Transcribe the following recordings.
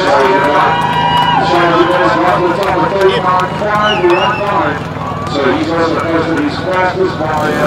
Shiloh Lewis right to the So he's also posted his fastest by uh,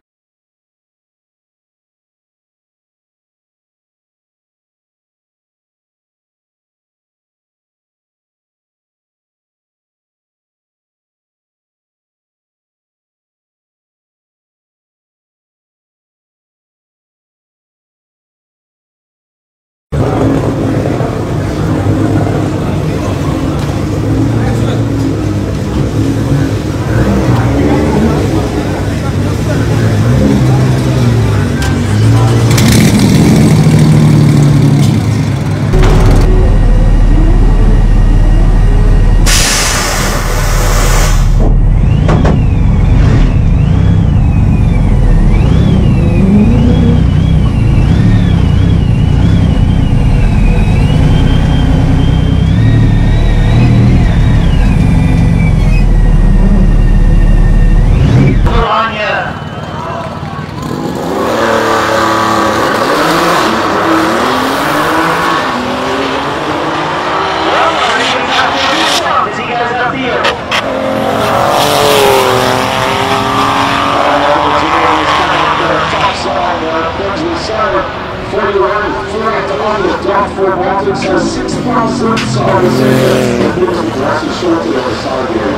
Oxford Baltics has 6,000 solid areas, and it is short to the other side